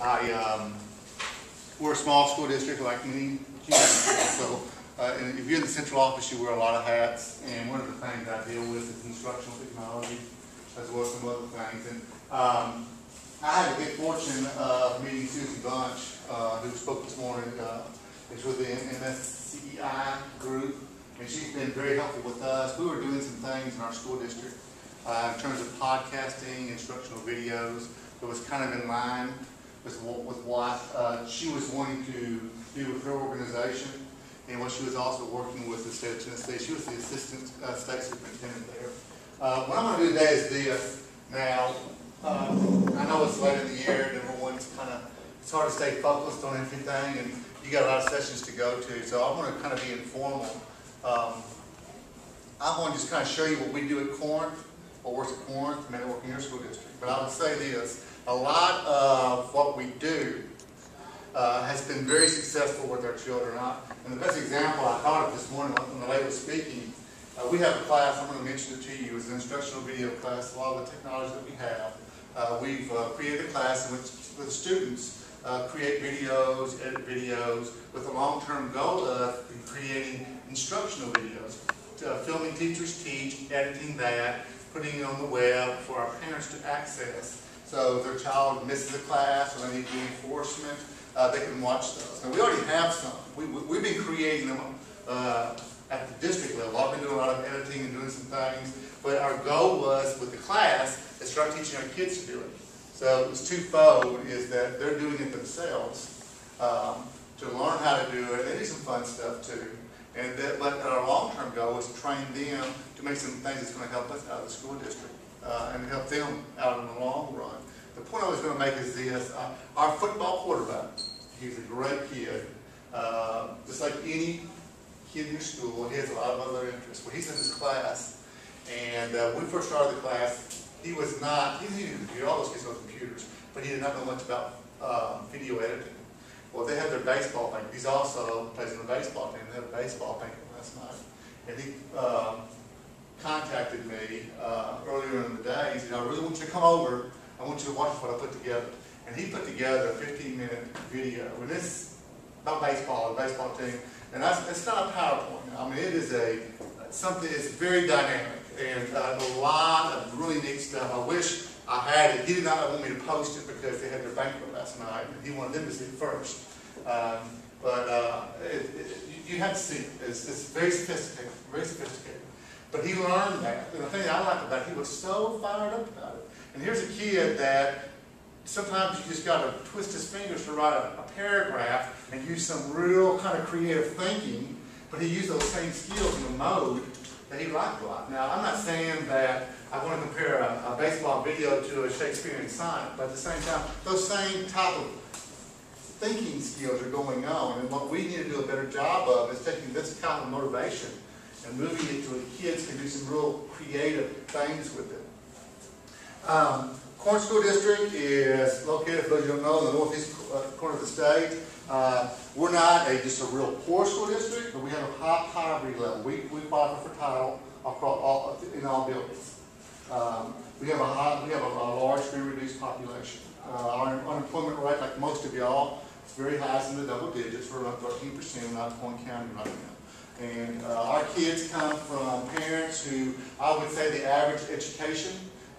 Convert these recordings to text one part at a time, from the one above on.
I, um, we're a small school district like many so, uh, and if you're in the central office, you wear a lot of hats, and one of the things I deal with is instructional technology, as well as some other things, and, um, I had the good fortune of meeting Susie Bunch, uh, who spoke this morning, uh, is with the MSCEI group, and she's been very helpful with us. We were doing some things in our school district, uh, in terms of podcasting, instructional videos, that was kind of in line with with what, uh, she was wanting to do with her organization, and what she was also working with the state of Tennessee. She was the assistant, uh, state superintendent there. Uh, what I'm gonna do today is this. Now, um, I know it's late in the year, and everyone's kind of, it's hard to stay focused on everything, and you got a lot of sessions to go to, so I'm gonna kind of be informal. Um, I want to just kind of show you what we do at Corinth, what works at Corinth, work your school district. But I would say this, a lot of what we do uh, has been very successful with our children. I, and the best example I thought of this morning when the lady was speaking, uh, we have a class, I'm going to mention it to you, it's an instructional video class, a lot of the technology that we have. Uh, we've uh, created a class in which the students uh, create videos, edit videos, with a long-term goal of creating instructional videos. Uh, filming teachers teach, editing that, putting it on the web for our parents to access. So if their child misses a class or they need reinforcement, uh, they can watch those. Now we already have some. We, we, have been creating them uh, at the district level. I've been doing a lot of editing and doing some things. But our goal was with the class to start teaching our kids to do it. So it was twofold, is that they're doing it themselves um, to learn how to do it. They do some fun stuff too. And that, but our long-term goal is to train them to make some things that's going to help us out of the school district uh, and help them out in the long run. The point I was going to make is this. Uh, our football quarterback, he's a great kid. Uh, just like any kid in your school, he has a lot of other interests. Well, he's in this class, and uh, when we first started the class, he was not, he knew computer, all those kids know computers, but he did not know much about uh, video editing. Well, they had their baseball thing. He's also plays in the baseball team. They had a baseball thing last night. And he um, contacted me uh, earlier in the day. He said, I really want you to come over. I want you to watch what I put together. And he put together a 15-minute video. And this about baseball, the baseball team. And that's, it's not a PowerPoint. I mean, it is a something. It's very dynamic and uh, a lot of really neat stuff. I wish I had it. He did not want me to post it because they had their banquet last night, and he wanted them to see it first. Um, but uh, it, it, you have to see it. It's, it's very sophisticated, very sophisticated. But he learned that. And the thing I liked about it, he was so fired up about it. And here's a kid that sometimes you just got to twist his fingers to write a, a, paragraph and use some real kind of creative thinking, but he used those same skills in a mode that he liked a lot. Now, I'm not saying that I want to compare a, a baseball video to a Shakespearean sonnet, but at the same time, those same type of thinking skills are going on. And what we need to do a better job of is taking this kind of motivation and moving it to the kids can do some real creative things with it. Um, Corinth School District is located, those you know, in the northeast uh, corner of the state. Uh, we're not a, just a real poor school district, but we have a high poverty level. We, we fight for title across all, in all buildings. Um, we have a high, we have a, a large, very reduced population. Uh, our unemployment rate, like most of y'all, is very high, it's in the double digits. We're around 13% in Alcorn County right now. And uh, our kids come from parents who, I would say the average education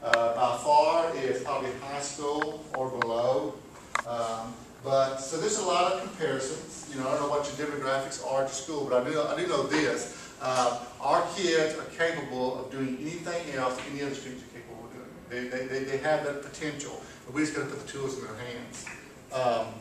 uh, by far is probably high school or below. Um, but, so there's a lot of comparisons. You know, I don't know what your demographics are at school, but I do, I do know this. Uh, our kids are capable of doing anything else any other students are capable of doing. They, they, they, they have that potential, but we just got to put the tools in their hands. Um,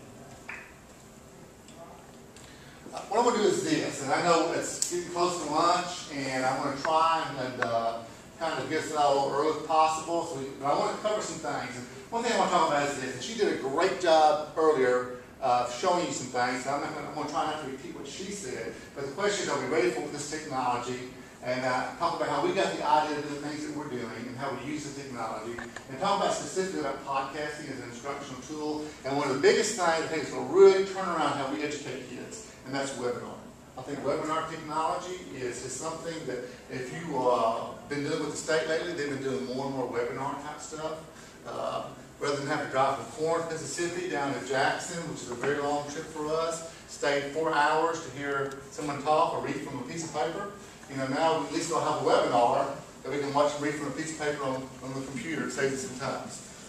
what I'm going to do is this, and I know it's getting close to lunch, and I'm going to try and uh, kind of get us out a little early as possible. So we, I want to cover some things. And one thing I want to talk about is this. And she did a great job earlier uh, showing you some things. I'm, gonna, I'm going to try not to repeat what she said. But the question is, are we ready for this technology? And uh, talk about how we got the idea do the things that we're doing and how we use the technology. And talk about specifically about podcasting as an instructional tool. And one of the biggest things I think is to really turn around how we educate kids, and that's webinar. I think webinar technology is, is something that if you've uh, been dealing with the state lately, they've been doing more and more webinar type stuff. Uh, rather than have to drive from Corinth, Mississippi down to Jackson, which is a very long trip for us, stay four hours to hear someone talk or read from a piece of paper. You know, now we at least we'll have a webinar that we can watch and read from a piece of paper on, on the computer. It saves us some time.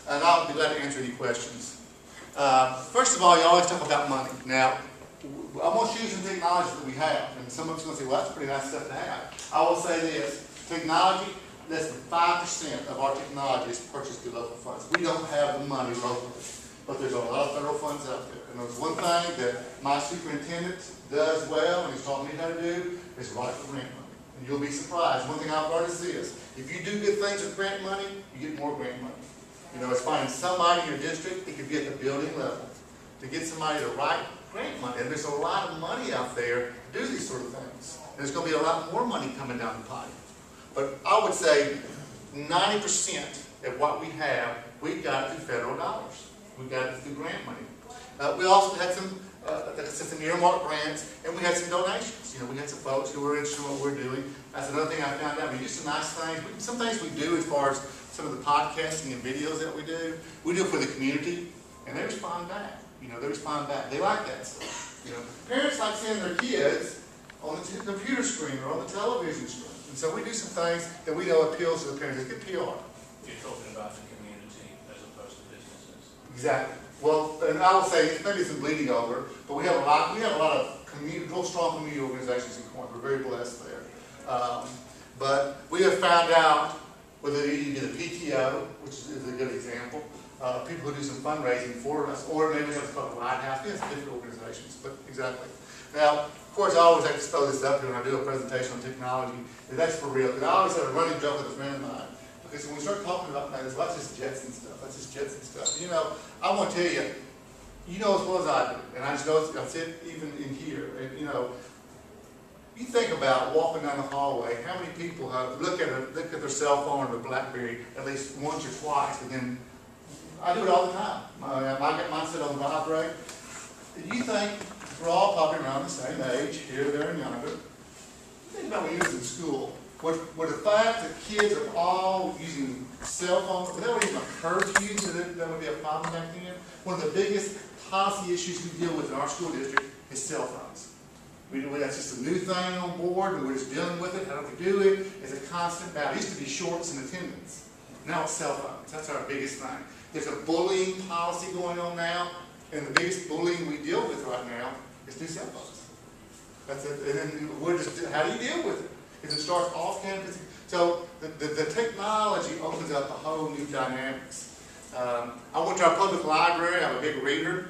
And I'll be glad to answer any questions. Uh, first of all, you always talk about money. Now, To use some technology that we have. And some of you are going to say, well, that's pretty nice stuff to have. I will say this. Technology, less than 5% of our technology is purchased through local funds. We don't have the money locally. But there's a lot of federal funds out there. And there's one thing that my superintendent does well, and he's taught me how to do, is write for grant money. And you'll be surprised. One thing I've learned is this. If you do good things with grant money, you get more grant money. You know, it's finding somebody in your district, it could be at the building level, to get somebody to write grant money. And there's a lot of money out there to do these sort of things. There's going to be a lot more money coming down the pipe. But I would say 90% of what we have, we got through federal dollars. We got it through grant money. Uh, we also had some, uh, some earmark grants, and we had some donations. You know, we had some folks who were interested in what we're doing. That's another thing I found out. We do some nice things. We, some things we do as far as some of the podcasting and videos that we do, we do it for the community, and they respond back. You know, they respond back. They like that stuff. You know, parents like seeing their kids on the computer screen or on the television screen. And so we do some things that we know appeals to the parents. It's good PR. You're talking about the community as opposed to businesses. Exactly. Well, and I will say, maybe some bleeding over, but we have a lot, we have a lot of community, real strong community organizations in Corinth. We're very blessed there. Um, but we have found out whether you be the PTO, which is a good example, uh, people who do some fundraising for us, or maybe we have called the Lighthouse, yes, different organizations, but exactly. Now, of course, I always like to throw this up here when I do a presentation on technology, and that's for real. And I always have a running joke with a friend of mine, because when we start talking about things, well, that's just Jetson stuff, that's just Jetson stuff. You know, I want to tell you, you know as well as I do, and I just know, I said even in here, and you know, you think about walking down the hallway, how many people have look at a, look at their cell phone or their BlackBerry at least once or twice, and then I do it all the time. I, I get mine set on vibrate. You think we're all probably around the same age, here, there, and younger. Think about when you was in school. What, would the fact that kids are all using cell phones, would even occur to you that that would be a problem back then? One of the biggest policy issues we deal with in our school district is cell phones. We, that's just a new thing on board, and we're just dealing with it. How do we do it? It's a constant battle. It used to be shorts and attendance. Now it's cell phones. That's our biggest thing. There's a bullying policy going on now, and the biggest bullying we deal with right now is through cell phones. That's it. And then we're just, how do you deal with it? Because it starts off campus. So the, the, the technology opens up a whole new dynamics. Um, I went to our public library. I'm a big reader.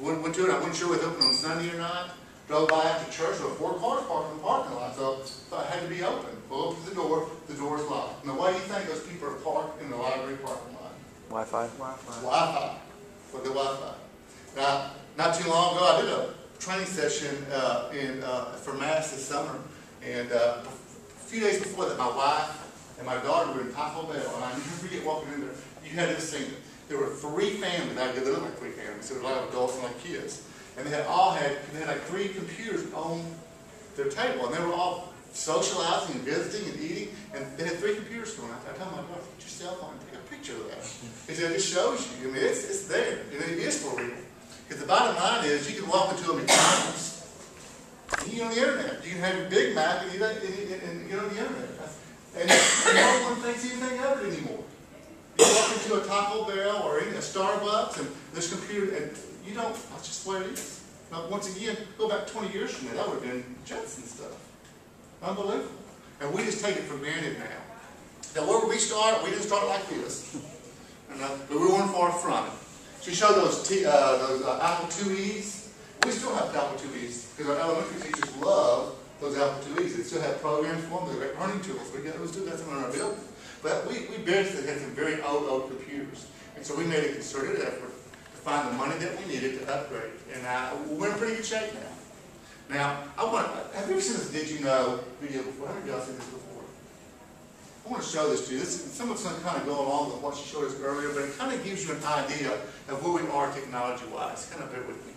Went, went to it. I wasn't sure it was open on Sunday or not. Drove by after church, there were four cars parked in the parking lot, so so it had to be open. Go up the door, the door is locked. Now, why do you think those people are parked in the library parking lot? Wi-Fi? Wi-Fi, Wi-Fi for the Wi-Fi. Now, not too long ago, I did a training session uh, in, uh, for Mass this summer, and uh, a few days before that, my wife and my daughter were in Taco Bell, and I never forget walking in there. You had this it. There were three families, I did look like three families, there were a lot of adults and like kids. And they had all had, they had like three computers on their table, and they were all socializing and visiting and eating, and they had three computers going. I told my daughter, get your cell phone picture that. It just shows you. I mean, it's, it's there. And it is for real. Because the bottom line is, you can walk into a McDonald's, and you get on the internet. You can have your Big Mac and, you, and, and get on the internet. And no one thinks anything of it anymore. You walk into a Taco Bell or any, a Starbucks, and this computer, and you don't, that's just the way it is. Now, once again, go back 20 years from now, that would have been Jetson stuff. Unbelievable. And we just take it for granted now. Now, where we start, we didn't start like this. Uh, but we weren't far from it. So you show those, T, uh, those uh, Apple IIe's. We still have Apple IIe's because our elementary teachers love those Apple IIe's. They still have programs for them. They're great learning tools. We got those too. That's in our building. But we, we basically had some very old, old computers. And so we made a concerted effort to find the money that we needed to upgrade. And uh, we're in pretty good shape now. Now, I want have you ever seen this Did You Know video before? Have y'all seen this before? I want to show this to you. This, some of it's kind of go along with what she showed us earlier, but it kind of gives you an idea of where we are technology-wise. Kind of bear with me.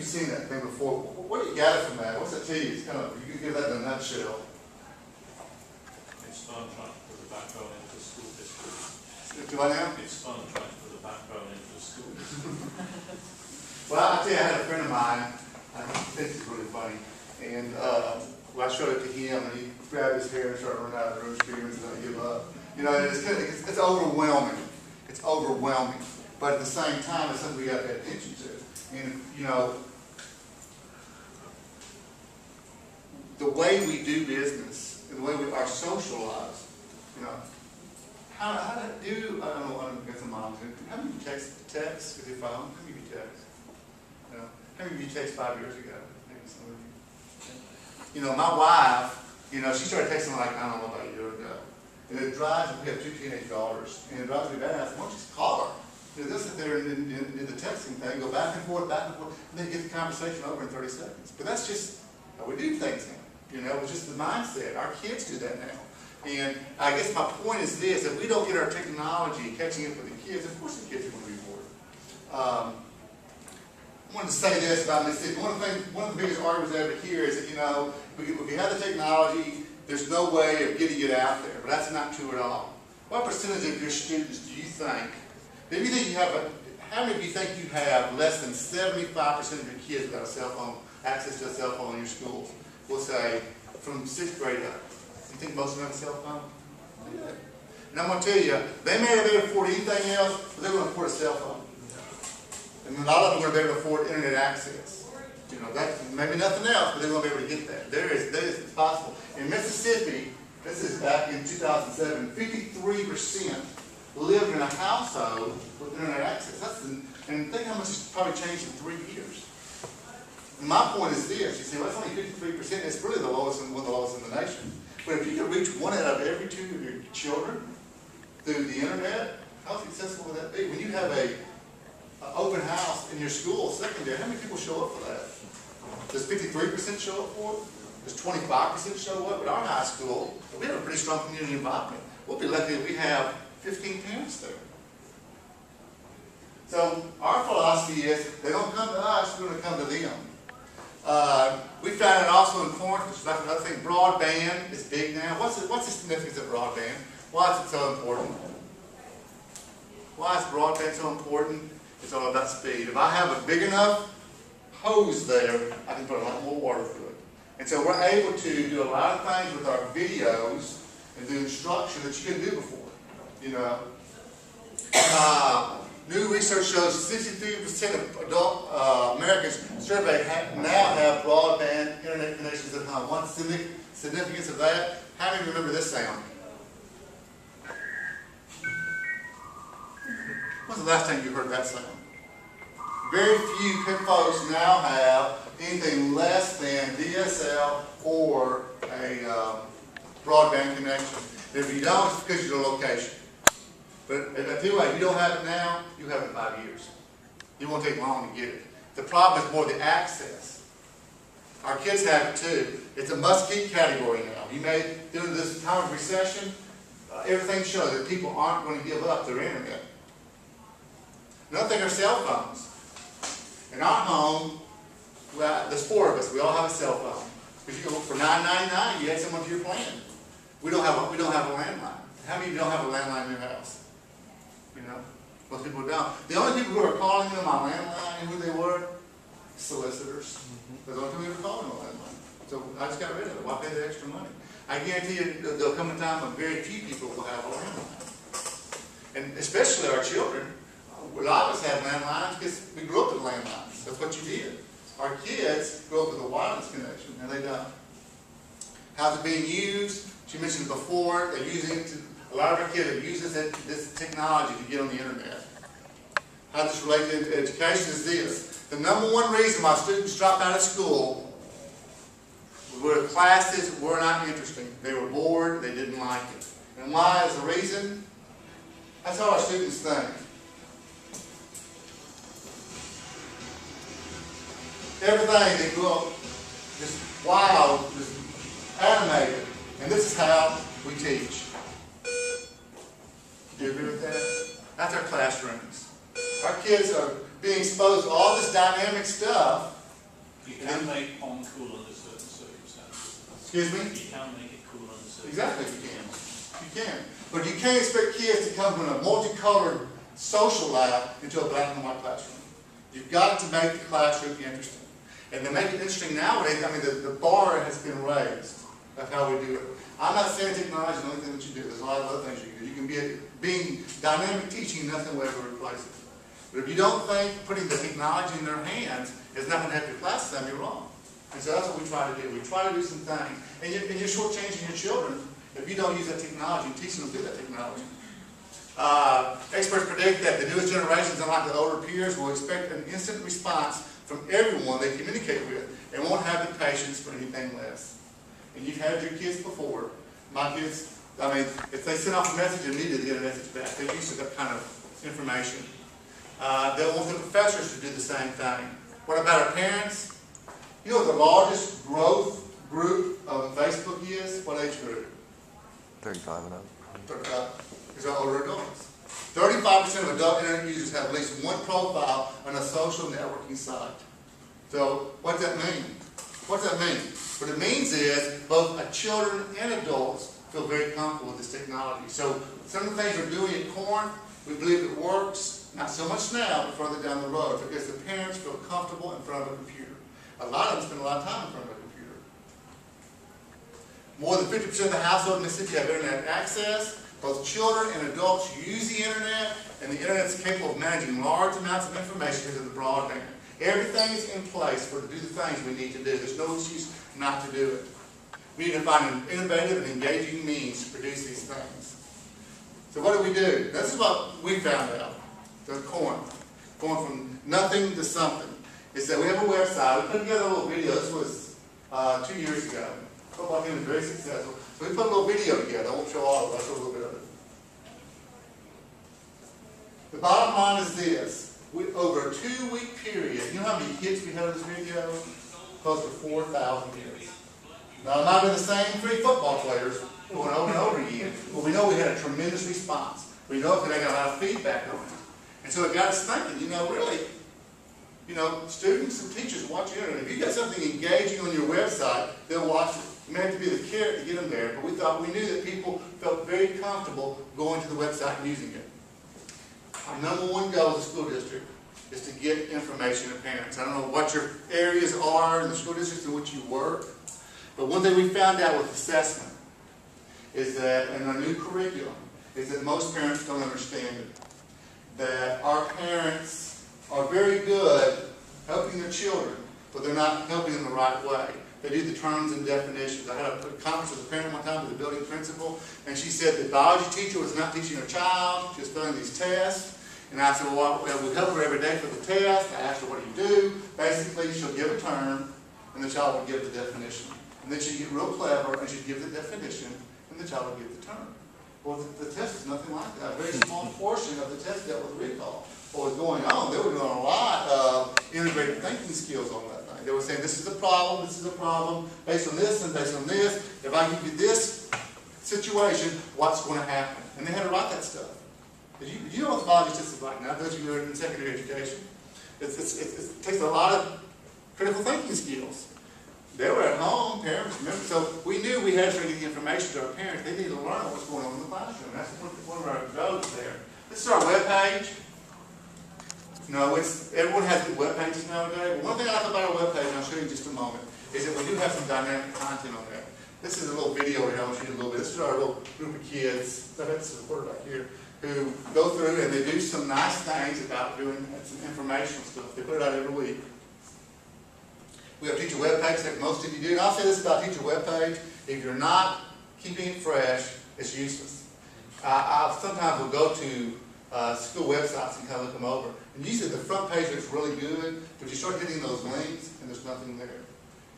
You've seen that thing before. What do you gather from that? What's it to you? It's kind of, you could give that in a nutshell. It's fun trying to put the backbone into the school district. Do I now? It's fun trying to put the backbone into the school district. Well, I tell you, I had a friend of mine, I think he's really funny, and, uh, well, I showed it to him, and he grabbed his hair and started running out of the room screaming, he's gonna give up. You know, it's kind of, it's, it's overwhelming, it's overwhelming, but at the same time, it's something we gotta pay attention to. And, you know, the way we do business, and the way we are socialized, you know, how, how to do, I don't know, I don't get some moms, how many text, text with your phone, how many you text? You know, how many of you text five years ago? Maybe some of you. You know, my wife, you know, she started texting like, I don't know, about a year ago. And it drives, we have two teenage daughters, and it drives me said, why don't you just call her? You know, they'll sit there and, and, do the texting thing, go back and forth, back and forth, and then get the conversation over in thirty seconds. But that's just how we do things now, you know, it's just the mindset, our kids do that now. And I guess my point is this, if we don't get our technology catching up with kids, of course the kids are gonna be bored. Um, I wanted to say this about Mississippi. One of the things, one of the biggest arguments over here is that, you know, if you have the technology, there's no way of getting it out there, but that's not true at all. What percentage of your students do you think, do you think you have a, how many of you think you have less than seventy-five percent of your kids without a cell phone, access to a cell phone in your schools? We'll say from sixth grade up. You think most of them have a cell phone? And I'm gonna tell you, they may not be able to afford anything else, but they're gonna afford a cell phone. And a lot of them are going to be able to afford internet access. You know, that, maybe nothing else, but they're going to be able to get that. There is, that is possible. In Mississippi, this is back in 2007, 53% lived in a household with internet access. That's and think how much it's probably changed in three years. My point is this, you say, well, it's only 53%, it's really the lowest, one of the lowest in the nation. But if you could reach one out of every two of your children through the internet, how successful would that be? When you have a uh, open house in your school, secondary, how many people show up for that? Does fifty-three percent show up for it? Does twenty-five percent show up? At our high school, we have a pretty strong community involvement. We'll be lucky if we have fifteen parents there. So our philosophy is, they don't come to us, we're gonna come to them. Uh, we found it also in Corinth, which is like another thing, broadband is big now. What's the, what's the significance of broadband? Why is it so important? Why is broadband so important? It's all about speed. If I have a big enough hose there, I can put a lot more water through it. And so we're able to do a lot of things with our videos and do instruction that you couldn't do before. You know, uh, new research shows 63% of adult uh, Americans surveyed ha- now have broadband internet connections at home. What's the significance of that? How many remember this sound? When's the last time you heard that sound? Very few folks now have anything less than DSL or a um, broadband connection. If you don't, it's because of your location. But if you if you don't have it now, you have it in five years. It won't take long to get it. The problem is more the access. Our kids have it too. It's a must-keep category now. You may, during this time of recession, uh, everything shows that people aren't going to give up their internet. Another thing are cell phones. In our home, well, there's four of us. We all have a cell phone. If you go for nine ninety nine, you add someone to your plan. We don't have a, we don't have a landline. How many of you don't have a landline in your house? You know, most people don't. The only people who are calling them on landline, who they were, solicitors. Mm-hmm. There's only two people calling them on landline. So I just got rid of it. Why pay the extra money? I guarantee you, there'll come a time when very few people will have a landline. And especially our children. A lot of us have landlines because we grew up with landlines. That's what you did. Our kids grew up with a wireless connection, and they don't. How's it being used? She mentioned before, they're using it to, a lot of our kids are using this, this technology to get on the internet. How this relates to education is this. The number one reason why students drop out of school were classes were not interesting. They were bored, they didn't like it. And why is the reason? That's how our students think. Everything they grew up just wild, just animated. And this is how we teach. Do you agree with that? That's our classrooms. Our kids are being exposed to all this dynamic stuff, You can make pond cool under certain circumstances. Excuse me? You can make it cool under certain. Exactly, you can. You can. But you can't expect kids to come from a multicolored social lab into a black and white classroom. You've got to make the classroom interesting. And to make it interesting nowadays, I mean, the, the bar has been raised of how we do it. I'm not saying technology is the only thing that you do. There's a lot of other things you can do. You can be, a, being dynamic teaching, nothing will ever replace it. But if you don't think putting the technology in their hands is not going to help your class, then you're wrong. And so that's what we try to do. We try to do some things. And you're, and you're shortchanging your children if you don't use that technology and teach them to do that technology. Uh, experts predict that the newest generations, unlike the older peers, will expect an instant response from everyone they communicate with and won't have the patience for anything less. And you've had your kids before. My kids, I mean, if they send off a message and needed to get a message back, they're used to that kind of information. Uh, they'll want the professors to do the same thing. What about our parents? You know what the largest growth group of Facebook is? What age group? 35 and up. uh, is our older adults. Thirty-five percent of adult internet users have at least one profile on a social networking site. So what does that mean? What does that mean? What it means is both children and adults feel very comfortable with this technology. So some of the things we're doing at Corinth, we believe it works, not so much now, but further down the road, because the parents feel comfortable in front of a computer. A lot of them spend a lot of time in front of a computer. More than fifty percent of the households in Mississippi have internet access. Both children and adults use the internet, and the internet is capable of managing large amounts of information of the broadband. Everything is in place for to do the things we need to do. There's no excuse not to do it. We need to find an innovative and engaging means to produce these things. So what do we do? This is what we found out. The corn, going from nothing to something. Is that we have a website. We put together a little video. This was uh, two years ago. Football team was very successful. So we put a little video together. I won't show all of it. I'll show a little bit of it. The bottom line is this. We, over a two-week period, you know how many hits we had on this video? Close to 4,000 hits. Now, it might be the same three football players going over and over again, but we know we had a tremendous response. We know that they got a lot of feedback on it. And so it got us thinking, you know, really, you know, students and teachers watch the internet. If you got something engaging on your website, they'll watch it. You may have to be the carrot to get them there, but we thought, we knew that people felt very comfortable going to the website and using it. Our number one goal as a school district is to get information to parents. I don't know what your areas are in the school districts in which you work, but one thing we found out with assessment is that in our new curriculum, is that most parents don't understand it. That our parents are very good helping their children, but they're not helping them the right way. They do the terms and definitions. I had a conference with a parent one time with the building principal, and she said the biology teacher was not teaching her child, she was filling these tests. And I said, well, we help her every day for the test. I asked her, what do you do? Basically, she'll give a term, and the child will give the definition. And then she'd get real clever, and she'd give the definition, and the child will give the term. Well, the, the test is nothing like that. A very small portion of the test dealt with recall. What was going on, they were doing a lot of integrated thinking skills on that thing. They were saying, this is a problem, this is a problem, based on this and based on this. If I give you this situation, what's going to happen? And they had to write that stuff. You, you know what the biology test is like now, don't you, you're in secondary education? It's, it's, it's, it takes a lot of critical thinking skills. They were at home, parents, remember, so we knew we had to get the information to our parents. They need to learn what's going on in the classroom. That's one, of our goals there. This is our web webpage. No, it's, everyone has good web pages nowadays. But one thing I like about our webpage, and I'll show you in just a moment, is that we do have some dynamic content on there. This is a little video here, I'll show you a little bit. This is our little group of kids, that's the quarterback here, who go through and they do some nice things about doing some informational stuff. They put it out every week. We have teacher web pages that most of you do. And I'll say this about teacher web page. If you're not keeping it fresh, it's useless. I, I sometimes will go to uh, school websites and kind of look them over. And usually the front page looks really good, but you start hitting those links and there's nothing there.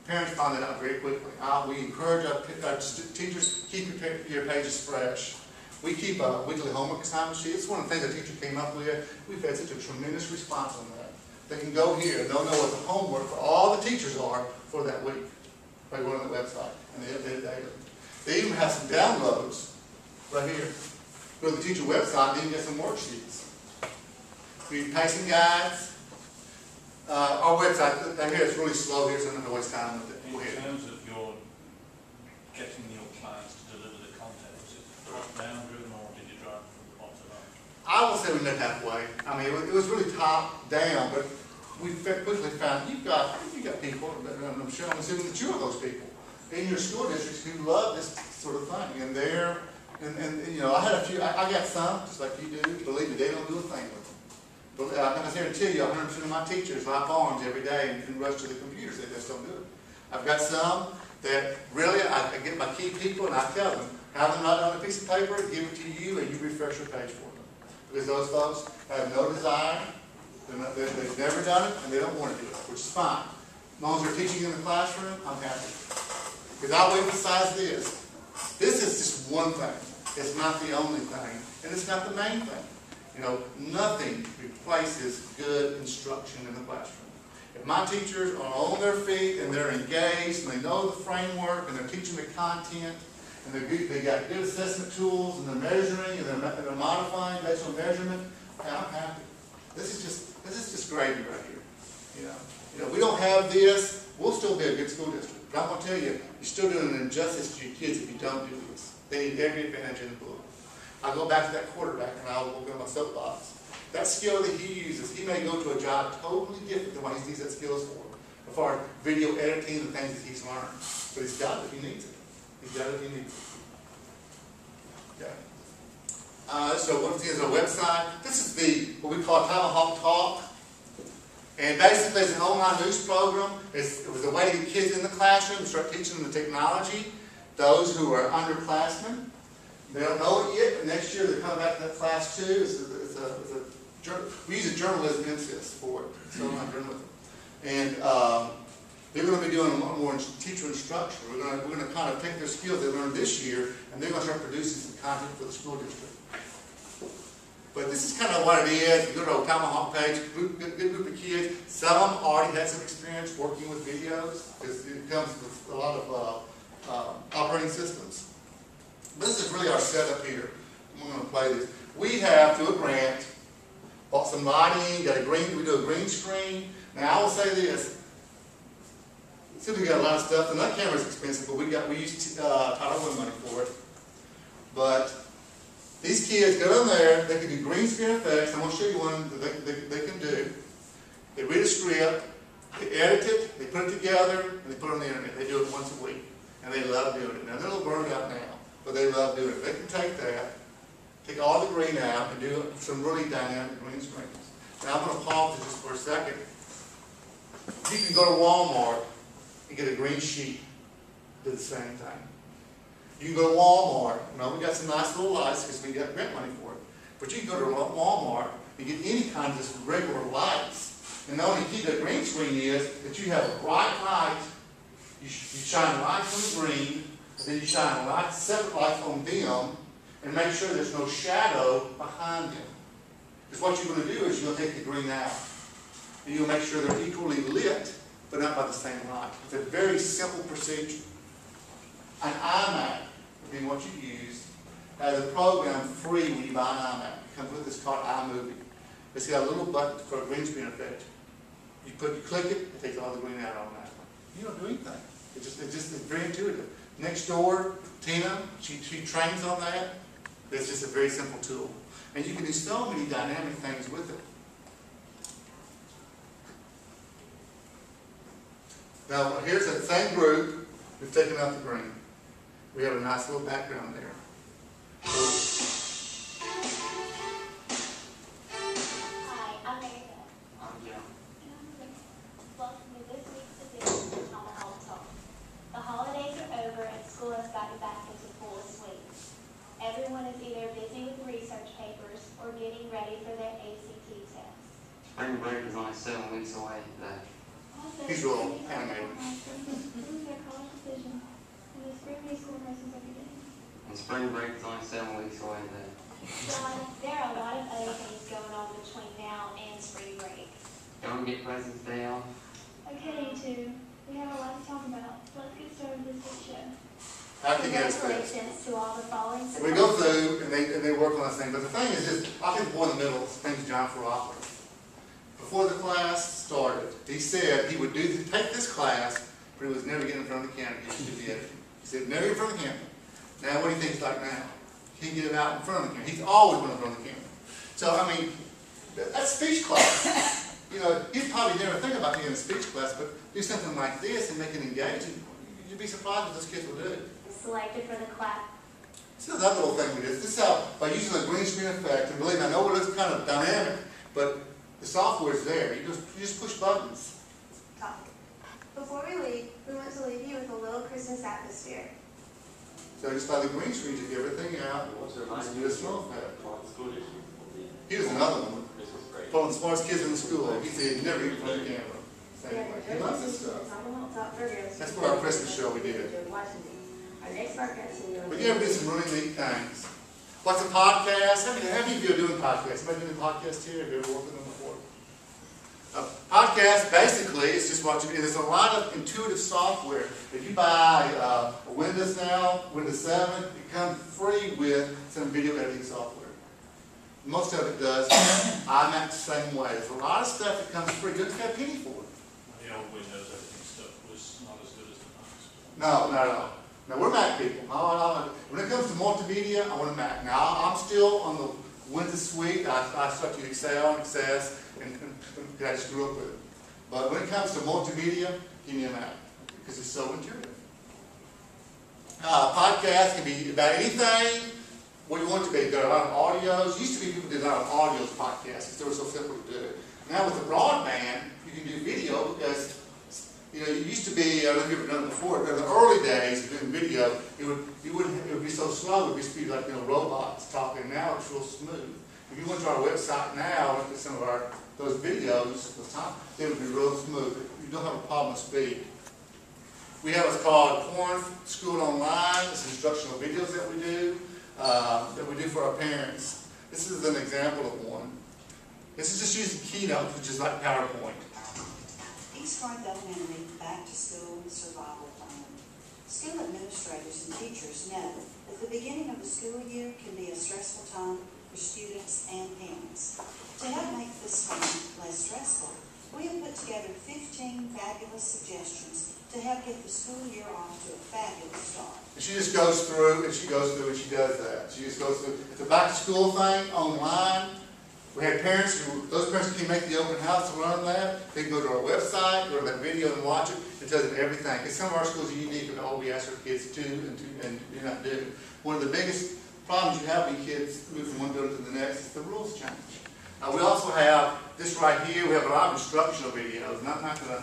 Parents find that out very quickly. We encourage our, our teachers, keep your, your pages fresh. We keep a weekly homework assignment sheet. It's one of the things the teacher came up with. We've had such a tremendous response on that. They can go here, and they'll know what the homework for all the teachers are for that week by going to the website, and they update it daily. They even have some downloads right here. Go to the teacher website, and you get some worksheets. Read pacing guides. Uh, our website, I hear it's really slow here, so I'm gonna waste time with it. In ahead. terms of your getting your clients to deliver the content, was it top down driven or did you drive from the bottom up? I will say we met halfway. I mean, it was, it was really top down, but we quickly found, you've got, you've got people, and I'm sure, I'm assuming that you're those people in your school districts who love this sort of thing, and they're, and, and, you know, I had a few, I, I got some, just like you do, believe me, they don't do a thing with them. But I'm gonna here to tell you, hundred percent of my teachers lock arms every day and can rush to the computers, they just don't do it. I've got some that really, I, I get my key people and I tell them, have them write on a piece of paper, give it to you, and you refresh your page for them. Because those folks have no desire, they're not, they- they've never done it, and they don't want to do it, which is fine. As long as they're teaching in the classroom, I'm happy. Because I will emphasize this, this is just one thing, it's not the only thing, and it's not the main thing. You know, nothing replaces good instruction in the classroom. If my teachers are on their feet and they're engaged and they know the framework and they're teaching the content and they're good, they got good assessment tools and they're measuring and they're, they're modifying based on measurement, I'm happy. This is just, this is just gravy right here, you know. You know, we don't have this, we'll still be a good school district. But I'm gonna tell you, you're still doing an injustice to your kids if you don't do this. They need every advantage in the book. I go back to that quarterback and I'll go on my soapbox. That skill that he uses, he may go to a job totally different than what he needs that skills for, as far as video editing and things that he's learned. But he's got it if he needs it. He's got it if he needs it. Okay. Uh, so once again, is a website. This is the, what we call Tomahawk Talk. And basically, it's an online news program. It's, it was a way to get kids in the classroom, start teaching them the technology. Those who are underclassmen, they don't know it yet, but next year they're coming back to that class too. It's a, it's a, it's a, we use a journalism emphasis for it, so journalism. And, um, they're gonna be doing a lot more teacher instruction. We're gonna, we're gonna kind of take their skills they learned this year, and they're gonna start producing some content for the school district. But this is kind of what it is. You go to our Tomahawk page, group, good, good group of kids. Some of them already had some experience working with videos, because it comes with a lot of, uh, uh, operating systems. This is really our setup here. I'm gonna play this. We have, through a grant, bought some lighting, got a green, we do a green screen. Now, I will say this, since we got a lot of stuff, and that camera's expensive, but we got, we used, uh, Title One money for it. But these kids go in there, they can do green screen effects, I'm gonna show you one that they, they, they can do. They read a script, they edit it, they put it together, and they put it on the internet. They do it once a week, and they love doing it. Now, they're a little burned out now, but they love doing it. They can take that, take all the green out, and do some really dynamic green screens. Now, I'm gonna pause it just for a second. You can go to Walmart and get a green sheet, do the same thing. You can go to Walmart, know, we got some nice little lights because we got grant money for it. But you can go to Walmart and get any kind of just regular lights. And the only key to the green screen is that you have a bright light, you, you shine lights on the green, and then you shine lights, separate lights on them, and make sure there's no shadow behind them. Because what you're gonna do is you're gonna take the green out, and you'll make sure they're equally lit, but not by the same light. It's a very simple procedure. An iMac, being what you use, has a program free when you buy an iMac. It comes with this called iMovie. It's got a little button for a green screen effect. You put, you click it, it takes all the green out automatically. You don't do anything. It just, it just, it's very intuitive. Next door, Tina, she, she trains on that. It's just a very simple tool. And you can do so many dynamic things with it. Now, here's that same group, we've taken out the green. We have a nice little background there. Hi, I'm Erica. I'm Jim. Welcome to this week's edition of Tomahawk Talk. The holidays are over and school has gotten back into full swing. Everyone is either busy with research papers or getting ready for their ACT test. Spring break is only seven weeks away today. He's real animated. Their college decision, and the spring preschool nurses are beginning. And spring break is only seven weeks away today. John, there are a lot of other things going on between now and spring break. Don't get presents Day off. Okay, you two, we have a lot to talk about. Let's get started with this show. I think it's. Congratulations to all the following. We go through and they, and they work on this thing, but the thing is just, I think the one in the middle, his name's John Ferrappa. before the class started, he said he would do, take this class, but he was never getting in front of the camera, he used to be editing. Said, never in front of the camera. Now, what do you think it's like now? He can get it out in front of the camera, he's always been in front of the camera. So, I mean, that's speech class. You know, he'd probably never think about being in a speech class, but do something like this and make it engaging, you'd be surprised what those kids will do. Selected for the class. See, another little thing we did, this is how, by using the green screen effect, and believe me, I know it looks kind of dynamic, but the software is there, you just, you just push buttons. Before we leave, we want to leave you with a little Christmas atmosphere. So just by the green screen, get everything out, just do a small pad. What school district? Here's another one, one of the smartest kids in the school, he said he'd never front of the camera. Same way. He loves this stuff. That's for our Christmas show we did. Our next broadcast will be on. But you ever do some really neat things. What's a podcast? How many, how many of you are doing podcasts? Anybody doing podcasts here? Have you ever worked with them? A podcast basically is just what you, there's a lot of intuitive software. If you buy uh, a Windows now, Windows 7, it comes free with some video editing software. Most of it does. iMac the same way. There's a lot of stuff that comes free. You don't pay a penny for it. The old Windows, everything stuff was not as good as the Macs. No, not at all. Now, we're Mac people. When it comes to multimedia, I want a Mac. Now, I'm still on the Windows Suite. I, I stuck to Excel and Access, just grew up with. But when it comes to multimedia, give me a Mac, because it's so intuitive. Uh, podcast can be about anything, what you want to be. There are a lot of audios. Used to be people did a lot of audios podcasts, because they were so simple to do. Now with the broadband, you can do video because you know, it used to be, I don't know if you've done it before, in the early days of doing video, it would, you wouldn't, it would be so slow, it would be like, you know, robots talking. Now it's real smooth. If you went to our website now, look at some of our, those videos, the time, they would be real smooth. You don't have a problem with speed. We have what's called Corinth School Online, it's instructional videos that we do, uh, that we do for our parents. This is an example of one. This is just using Keynote, which is like PowerPoint. East Point Elementary Back to School Survival Plan. School administrators and teachers know that the beginning of the school year can be a stressful time for students and parents. To help make this time less stressful, we have put together 15 fabulous suggestions to help get the school year off to a fabulous start. And she just goes through, and she goes through, and she does that. She just goes through, it's a back-to-school thing, online. We had parents who, those parents can make the open house to learn that, they can go to our website, go to that video and watch it. It tells them everything. Because some of our schools are unique in all we ask our kids to and to, and do not do. One of the biggest problems you have when kids move from one building to the next is the rules change. We also have this right here, we have a lot of instructional videos, not, not gonna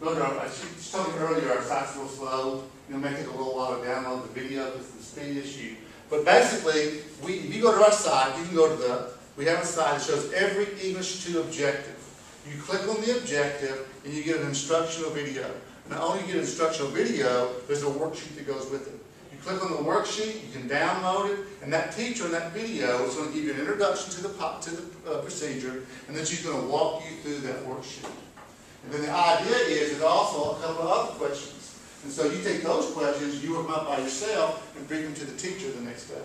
go to our, she told me earlier, our site's real slow, you know, make it a little while to download the video because of the speed issue. But basically, we, if you go to our site, you can go to the, we have a site that shows every English 2 objective. You click on the objective and you get an instructional video. Not only you get an instructional video, there's a worksheet that goes with it. Click on the worksheet, you can download it, and that teacher in that video is going to give you an introduction to the, to the uh, procedure, and then she's going to walk you through that worksheet. And then the idea is, there's also a couple of other questions. And so you take those questions, you work them out by yourself, and bring them to the teacher the next day.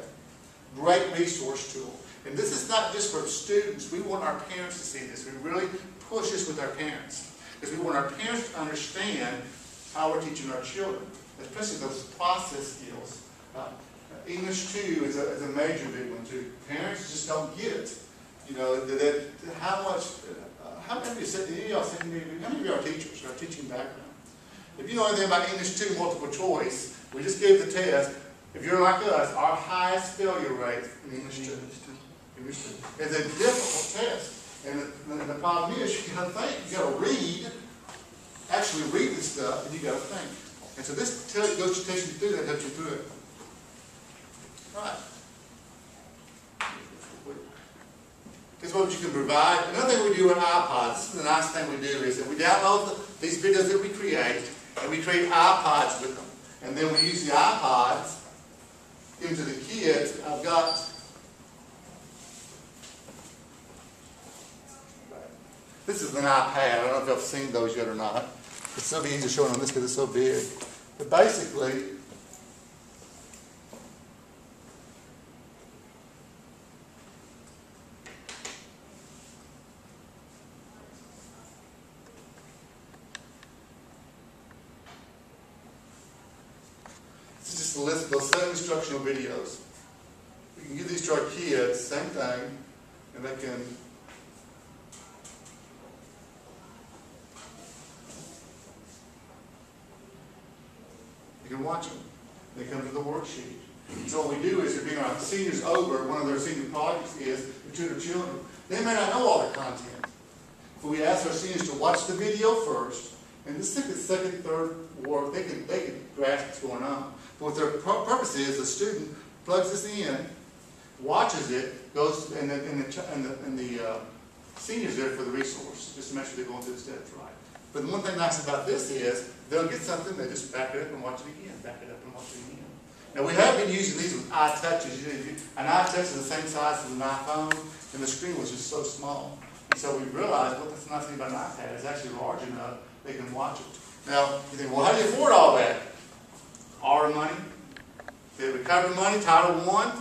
Great resource tool. And this is not just for students. We want our parents to see this. We really push this with our parents. Because we want our parents to understand how we're teaching our children, especially those process skills. Uh, English 2 is a, is a major big one too. Parents just don't get it. You know, that, that how much, uh, how many of you, said- any of y'all how many of you are teachers, are teaching background? If you know anything about English 2 multiple choice, we just gave the test. If you're like us, our highest failure rate in English 2. English 2. It's a difficult test. And the, and the problem is, you gotta think, you gotta read, actually read the stuff, and you gotta think. And so this tell, goes to takes you through that, helps you through it. Right. Here's what you can provide. Another thing we do with iPods, this is the nice thing we do, is that we download the, these videos that we create, and we create iPods with them. And then we use the iPods, give them to the kids. I've got, this is an iPad. I don't know if you've seen those yet or not. It's so easy to show on this because it's so big. But basically, This is just a list of seven instructional videos. We can give these to our kids, same thing, and they can You can watch them. They come to the worksheet. So what we do is, to bring our seniors over, one of their senior projects is to tutor children. They may not know all the content. But we ask our seniors to watch the video first, and the second, second, third work, they can, they can grasp what's going on. But what their pur- purpose is, the student plugs this in, watches it, goes, and the, and the, and the, and the, uh, senior's there for the resource, just to make sure they're going through the steps right. But the one thing nice about this is, they'll get something, they just back it up and watch it again, back it up and watch it again. Now, we have been using these with you- an iTouch is the same size as an iPhone, and the screen was just so small. And so we realized, what that's nice thing about an iPad, it's actually large enough, they can watch it. Now, you think, well, how do you afford all that? ARRA money, the recovery money, Title One.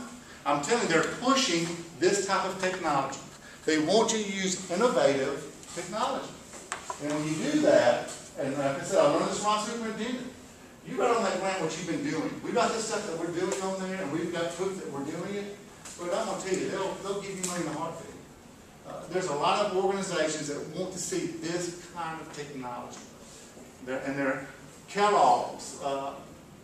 I'm telling you, they're pushing this type of technology. They want you to use innovative technology. And when you do that, and like I said, I learned this from my superintendent, you write on that grant what you've been doing. We've got this stuff that we're doing on there, and we've got proof that we're doing it. But I'm gonna tell you, they'll, they'll give you money in a heartbeat. Uh, there's a lot of organizations that want to see this kind of technology. They're, and they're Kellogg's, uh,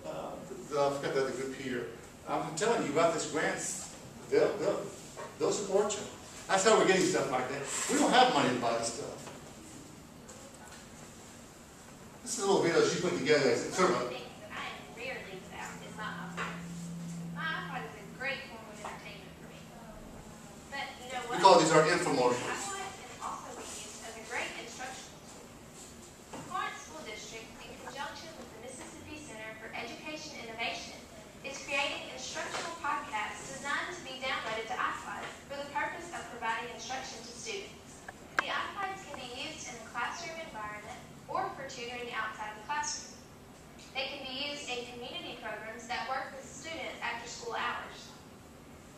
uh, the, I forgot the other group here. I'm telling you, about this grants, they'll, they'll, they'll support you. That's how we're getting stuff like that. We don't have money to buy this stuff. This is a little video she put together, it's sort of a Things that I am rarely without is my iPod. My iPod is a great form of entertainment for me. But you know We what? call these our infomercials. iPod can also be used as a great instructional tool. Florence School District, in conjunction with the Mississippi Center for Education Innovation, is creating instructional podcasts designed to be downloaded to iPods for the purpose of providing instruction to students. The iPods can be used in the classroom environment or for tutoring outside the classroom. They can be used in community programs that work with students after school hours.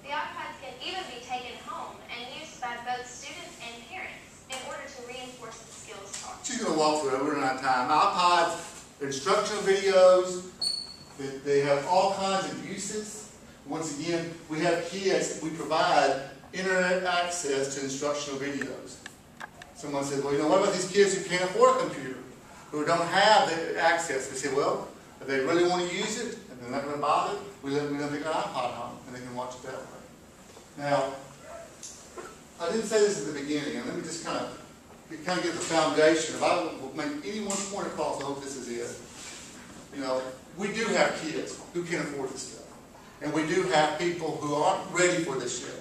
The iPods can even be taken home and used by both students and parents in order to reinforce the skills taught. She's gonna walk through it, we're running out of time. iPods, instructional videos, they, they have all kinds of uses. Once again, we have kids, we provide internet access to instructional videos. Someone said, well, you know, what about these kids who can't afford a computer, who don't have the access? We say, well, if they really want to use it, and they're not gonna bother, we let, we let them take an iPod home, and they can watch it that way. Now, I didn't say this at the beginning, and let me just kind of, kind of get the foundation. If I will make any one point across, I hope this is it. You know, we do have kids who can't afford this stuff. And we do have people who aren't ready for this yet.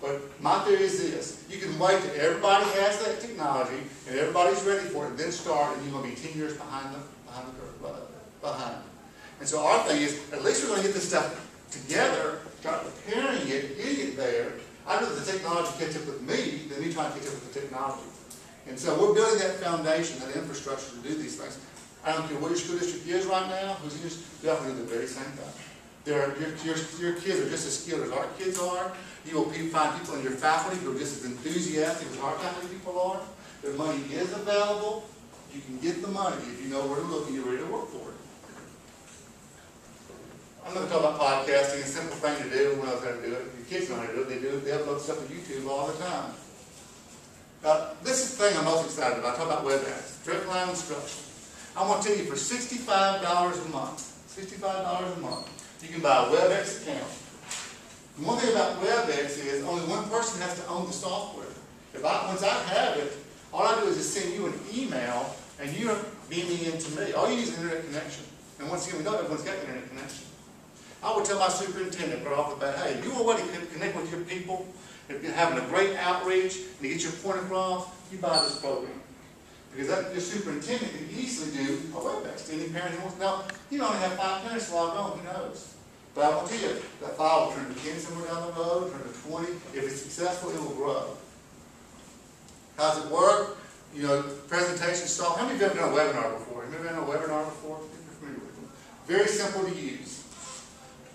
But my theory is this, you can wait till everybody has that technology and everybody's ready for it, and then start, and you're gonna be ten years behind the, behind the curve, behind. And so our thing is, at least we're gonna get this stuff together, start preparing it, getting it there. I know the technology catch up with me than me trying to catch up with the technology. And so we're building that foundation, that infrastructure to do these things. I don't care what your school district is right now, who's in, you have to do the very same thing. There are, your, your, your kids are just as skilled as our kids are. You will find people in your faculty who are just as enthusiastic as our faculty people are. The money is available. You can get the money if you know where to look and you're ready to work for it. I'm not gonna talk about podcasting, it's a simple thing to do, everyone knows how to do it. Your kids know how to do it, they do it, they upload stuff to YouTube all the time. This is the thing I'm most excited about, I talk about web apps, direct line instruction. I want to tell you, for sixty-five dollars a month, sixty-five dollars a month, you can buy a WebEx account. The one thing about WebEx is only one person has to own the software. If I, once I have it, all I do is just send you an email and you're beaming into me. All you need is an internet connection. And once again, we know everyone's got internet connection. I would tell my superintendent right off the bat, hey, you already connect with your people, if you're having a great outreach, and you get your point across, you buy this program. Because that, your superintendent can easily do a WebEx to any parent who wants, now, you only have five parents logged on, who knows? But I will tell you, that file will turn to ten somewhere down the road, turn to twenty, if it's successful, it will grow. How does it work? You know, presentation style, how many of you have done a webinar before? Have you ever done a webinar before? Very simple to use.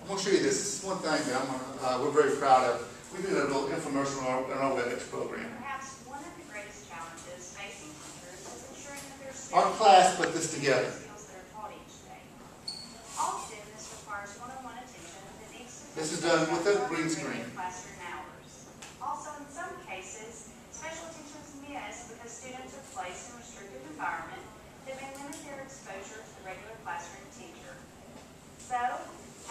I'm gonna show you this, this is one thing that I'm, uh, we're very proud of. We did a little infomercial on our, on our WebEx program. Perhaps one of the greatest challenges facing teachers is ensuring that their Our class put this together. skills that are taught each day. Often, this requires one-on-one This is done with a green screen. Classroom hours. Also, in some cases, special attention is missed because students are placed in a restricted environment that may limit their exposure to the regular classroom teacher. So,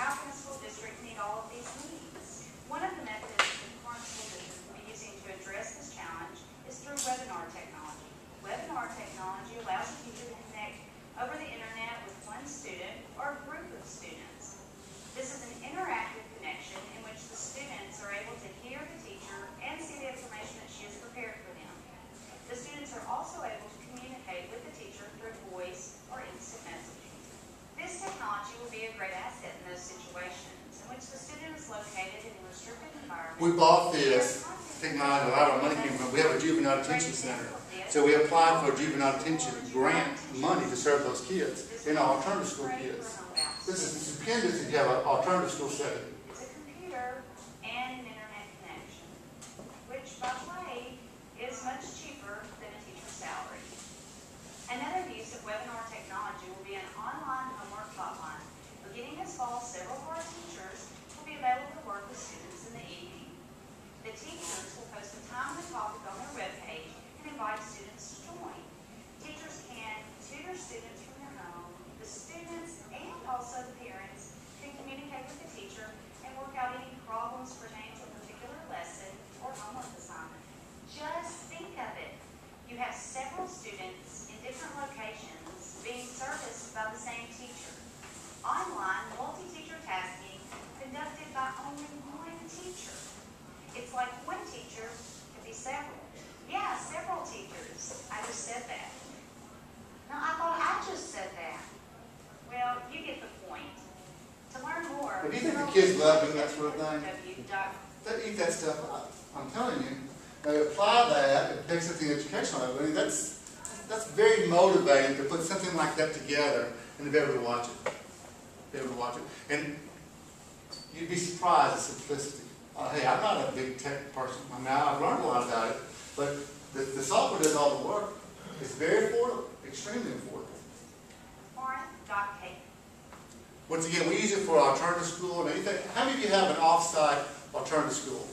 how can a school district meet all of these needs? One of the methods that the Corinth school district will be using to address this challenge is through webinar technology. Webinar technology allows a teacher to connect over the internet with one student or a group of students. This is an interactive connection in which the students are able to hear the teacher and see the information that she has prepared for them. The students are also able to communicate with the teacher through voice or instant messaging. This technology will be a great asset in those situations in which the student is located in a restricted environment. We bought this technology, a lot of our money came from, we have a juvenile detention center. So we applied detention grant money to serve those kids and our alternative school kids. This is stupendous you have an alternative school setting. A computer and an internet connection, which by the way, is much cheaper than a teacher's salary. Another use of webinar technology will be an online homework hotline. Beginning this fall, several of our teachers will be available to work with students in the evening. The teachers will post a time and topic on their webpage and invite students to students from their home. The students and also the parents can communicate with the teacher and work out any problems pertaining to a particular lesson or homework assignment. Just think of it. You have several students in different locations being serviced by the same teacher. Online, multi-teacher tasking conducted by only one teacher. It's like one teacher could be several. Yeah, several teachers. I just said that. No, I thought I just said that. Well, you get the point. To learn more. But do you think the kids love doing that sort of thing? They eat that stuff up, I'm telling you. They apply that, it takes something educational, I mean, that's, that's very motivating to put something like that together and to be able to watch it. Be able to watch it. And you'd be surprised at simplicity. Uh, hey, I'm not a big tech person, Now I've learned a lot about it, but the, the software does all the work. It's very affordable, extremely affordable. Warren, Doc Kate. Once again, we use it for alternative school and anything. How many of you have an off-site alternative school?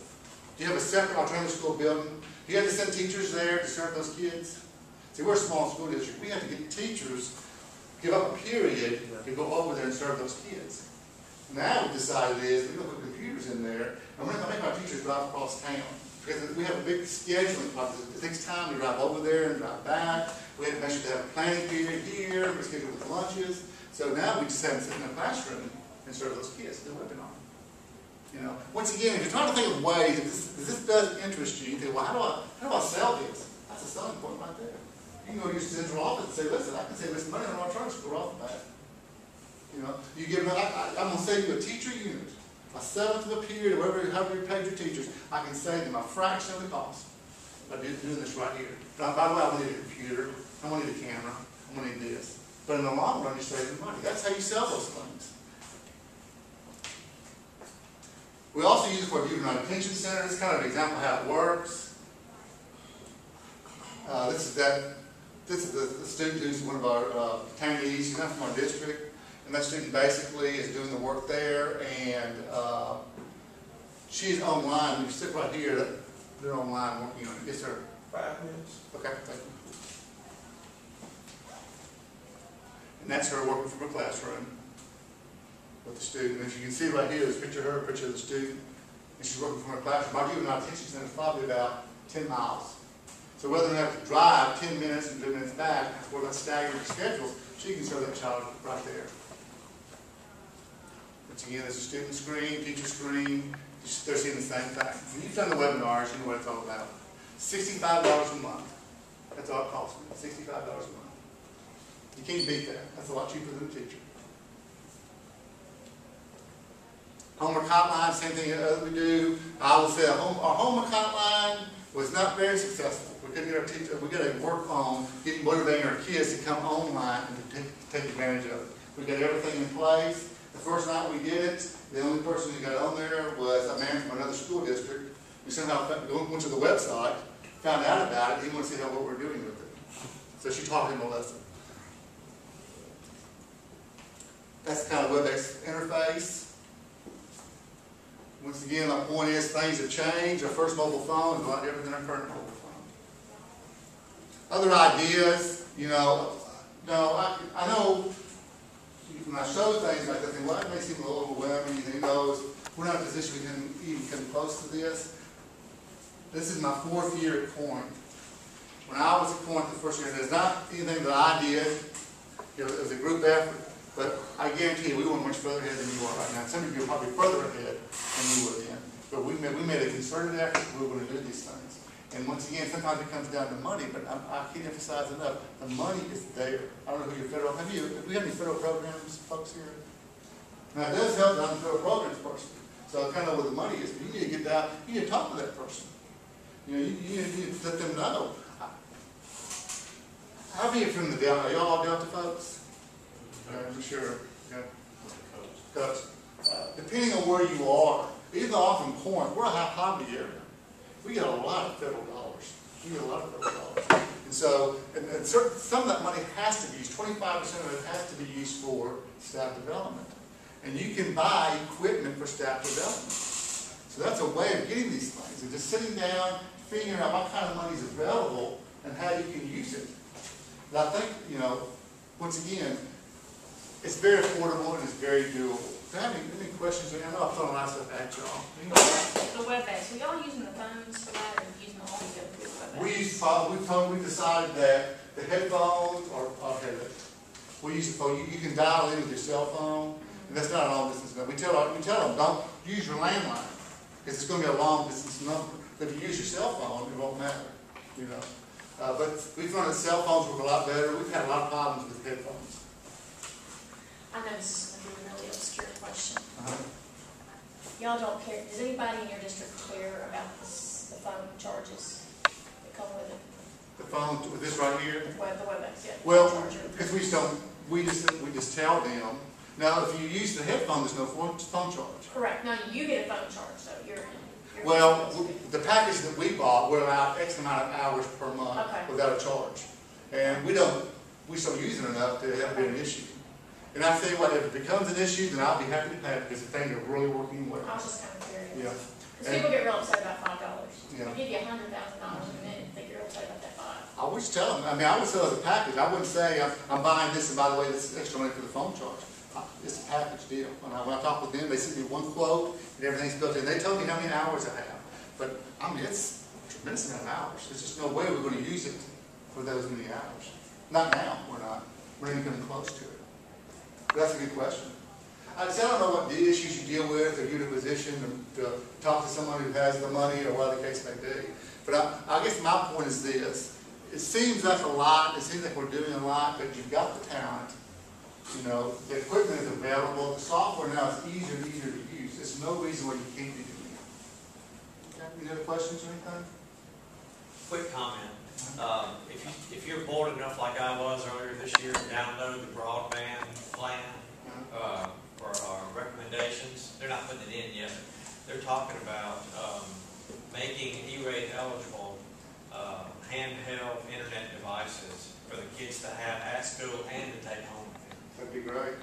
Do you have a separate alternative school building? Do you have to send teachers there to serve those kids? See, we're a small school district. We have to get teachers, give up a period to go over there and serve those kids. Now we've decided is, we're gonna put computers in there, and we're gonna make our teachers drive across town. Because we have a big scheduling process. It takes time to drive over there and drive back. We have to make sure they have a planning period here, we schedule with lunches. So now we just have them sit in a classroom and serve those kids, a webinar. You know, once again, if you're trying to think of ways, if this, if this does interest you, you think, well, how do I, how do I sell this? That's a selling point right there. You can go to your central office and say, listen, I can save this money on our charge school off the bat. You know, you give them, I, I, I'm gonna save you a teacher unit, a seventh of a period, or whatever, however you paid your teachers, I can save them a fraction of the cost by do- doing this right here. By the way, gonna need a computer, I'm need a camera, I'm need this. But in the long run, you're saving money. That's how you sell those things. We also use it for a juvenile detention center. This is kind of an example of how it works. Uh, this is that, this is the, the student who's one of our, uh, detainees, he's not from our district. And that student basically is doing the work there and, uh, she's online. You sit right here, they're online working on it. Yes, sir. Five minutes. Okay, thank you. And that's her working from a classroom with the student. And as you can see right here, there's a picture of her, a picture of the student. And she's working from her classroom. Our juvenile detention center is probably about ten miles. So rather than have to drive ten minutes and ten minutes back, or that staggering schedules, she can serve that child right there. Once again, there's a student screen, teacher screen, they're seeing the same thing. When you've done the webinars, you know what it's all about. Sixty-five dollars a month. That's all it costs me, sixty-five dollars a month. You can't beat that. That's a lot cheaper than a teacher. Homework hotline, same thing uh, we do. I will say, our home- our homework hotline was not very successful. We couldn't get our teacher, we gotta work on getting, motivating our kids to come online and to take, take advantage of it. We got everything in place. The first night we did it, the only person who got on there was a man from another school district. We somehow went to the website, found out about it, he wanted to see how, what we're doing with it. So she taught him a lesson. That's kind of web-based interface. Once again, my point is, things have changed, our first mobile phone is a lot different than our current mobile phone. Other ideas, you know, no, I, I know, when I show things like I think, well, it may seem a little overwhelming, you think, who we're not in a position we can even come close to this. This is my fourth year at Corinth. When I was at Corinth the first year, there's not anything that I did, it was a group effort, but I guarantee you, we were much further ahead than you are right now. Some of you are probably further ahead than you were then. But we made, we made a concerted effort, we were gonna do these things. And once again, sometimes it comes down to money, but I, I can't emphasize enough, the money is there. I don't know who your federal, have you, have we got any federal programs, folks here? Now, it does help that I'm a federal programs person, so I kind of know where the money is, but you need to get down, you need to talk to that person. You know, you, you need to let them know. How are from the Delta, are y'all all Delta folks? Uh, I'm sure, yeah. Because, uh, depending on where you are, even I'm Corinth, we're a high poverty area. We get a lot of federal dollars. We get a lot of federal dollars. And so, and, and certain, some of that money has to be used, twenty-five percent of it has to be used for staff development. And you can buy equipment for staff development. So that's a way of getting these things, and just sitting down, figuring out what kind of money is available and how you can use it. And I think, you know, once again, it's very affordable and it's very doable. Do you have any, any questions? I know I've thrown a lot of stuff at y'all. The WebEx, were y'all using the phones for that, or using the audio the WebEx? We we we decided that the headphones are, okay, we use the phone, you, you can dial in with your cell phone, and that's not a long distance number. We tell, our- we tell them, don't use your landline, because it's gonna be a long distance number. But if you use your cell phone, it won't matter, you know? Uh, but we found that cell phones work a lot better. We've had a lot of problems with headphones. I know this is gonna be a really obscure question. Uh-huh. Y'all don't care, does anybody in your district care about this, the phone charges that come with it? The phone, with this right here, Well, the WebEx, yeah. Well, because we just don't, we just, we just tell them, now, if you use the headphone, there's no phone, phone charge. Correct, Now, you get a phone charge, so you're. you're- Well, the package that we bought, we're allowed X amount of hours per month Okay. without a charge. And we don't, we still use it enough to have it be an issue. And I tell you what, if it becomes an issue, then I'll be happy to pay it, because the thing are really working well. I was just kind of curious. Yeah, Because people get real upset about five dollars. Yeah. They give you a hundred thousand dollars a minute, think you're upset about that five. I would just tell them, I mean, I would sell it as a package, I wouldn't say, I'm, I'm buying this, and by the way, this is extra money for the phone charge. It's a package deal. When I, when I talk with them, they send me one quote, and everything's built in, they tell me how many hours I have. But, I mean, it's a tremendous amount of hours, there's just no way we're gonna use it for those many hours. Not now, we're not, we're not even coming close to it. That's a good question. I say, I don't know what the issues you deal with, or you're in a position to, to talk to someone who has the money, or whatever the case may be. But I, I guess my point is this, it seems that's a lot, it seems like we're doing a lot, but you've got the talent. You know, the equipment is available, the software now is easier and easier to use, there's no reason why you can't be doing it. Okay, Any other questions or anything? Quick comment. Um, if you, if you're bored enough like I was earlier this year, to download the broadband plan, uh, for our recommendations, they're not putting it in yet. They're talking about, um, making E-rate eligible, uh, handheld internet devices for the kids to have at school and to take home with. That'd be great.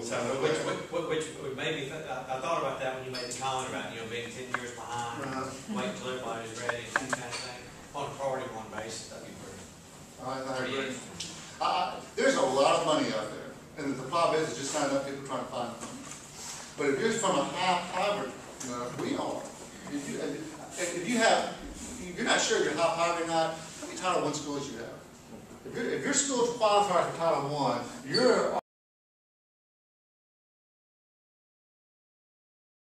So, which, which, which would maybe, th- I, I thought about that when you made the comment about, you know, being ten years behind, Uh-huh. wait until everybody's ready, and that kind of thing. On a priority one basis, that'd be pretty, I, I pretty agree. I- there's a lot of money out there, and the problem is, it's just not enough people trying to find money. But if you're from a high poverty, you know, we are, if you, if if you have, if you're not sure you're high poverty or not, how many Title I schools you have? If your, if your school's qualified for Title I, you're